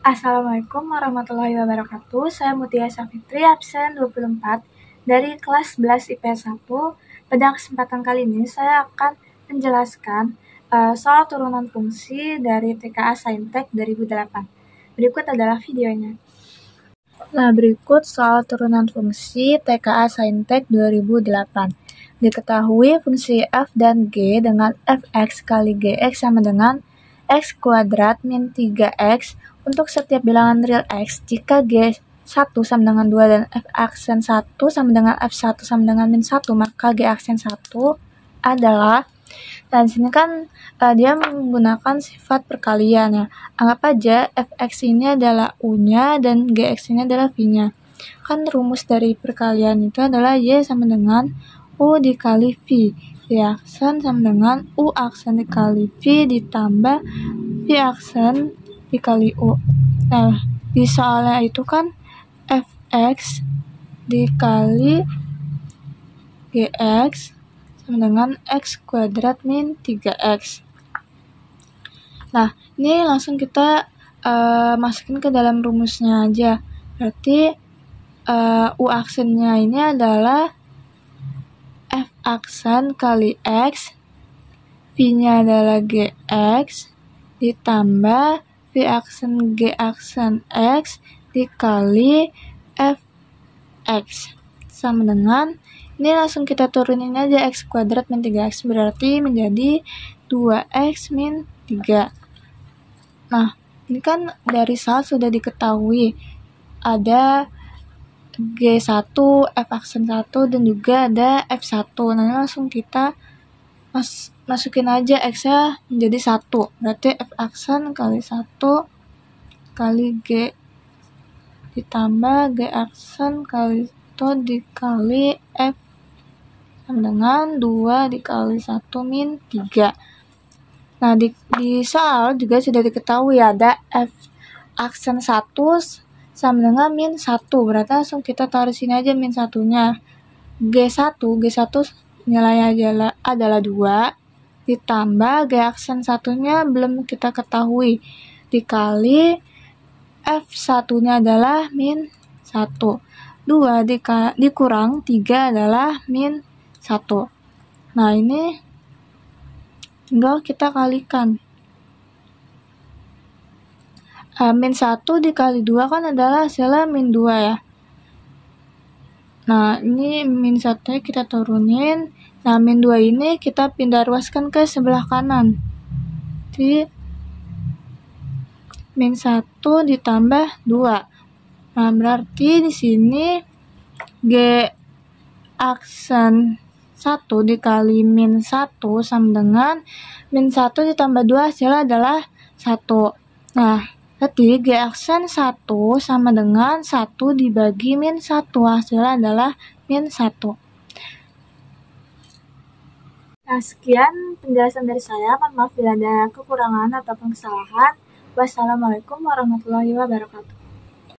Assalamualaikum warahmatullahi wabarakatuh. Saya Mutia Safitri, absen 24 dari kelas 11 IPS 1. Pada kesempatan kali ini saya akan menjelaskan uh, soal turunan fungsi dari TKA Saintek 2008. Berikut adalah videonya. Nah, berikut soal turunan fungsi TKA Saintek 2008. Diketahui fungsi f dan g dengan fx kali gx sama dengan x kuadrat min 3x untuk setiap bilangan real x jika g 1 sama dengan 2 dan f aksen 1 sama dengan f1 sama dengan min 1 maka g aksen 1 adalah dan sini kan uh, dia menggunakan sifat perkalian ya. Anggap aja fx ini adalah u-nya dan gx ini adalah v-nya. Kan rumus dari perkalian itu adalah y sama dengan U dikali V. V aksen sama dengan U aksen dikali V ditambah V aksen dikali U. Nah, di soalnya itu kan Fx dikali Gx sama dengan X kuadrat min 3X. Nah, ini langsung kita uh, masukin ke dalam rumusnya aja. Berarti uh, U aksennya ini adalah f aksen kali x, v-nya adalah gx, ditambah v aksen g aksen x dikali fx sama dengan ini langsung kita turunin aja x kuadrat min 3x berarti menjadi 2x min 3 nah ini kan dari sal sudah diketahui ada G1, F aksen 1 dan juga ada F1. Nanti langsung kita mas masukin aja X-nya menjadi 1. Berarti F aksen kali 1 kali G ditambah G aksen kali 1 dikali F sama dengan 2 dikali 1 min 3. Nah, di, di soal juga sudah diketahui ada F aksen 1 sama dengan min 1 berarti langsung kita taruh sini aja min satunya G1 G1 nilainya adalah, adalah 2 ditambah G aksen satunya belum kita ketahui. Dikali F1 nya adalah min 1 2 dika, dikurang 3 adalah min 1 nah ini tinggal kita kalikan. Uh, min 1 dikali 2 kan adalah hasilnya min 2 ya. Nah, ini min 1 kita turunin. Nah, min 2 ini kita pindah ruaskan ke sebelah kanan. Jadi, min 1 ditambah 2. Nah, berarti di sini G aksen 1 dikali min 1 sama dengan min 1 ditambah 2 hasilnya adalah 1. Nah, Berarti G aksen 1 sama dengan 1 dibagi min 1. Hasilnya adalah min 1. Nah, sekian penjelasan dari saya. Mohon maaf bila ada kekurangan ataupun kesalahan. Wassalamualaikum warahmatullahi wabarakatuh.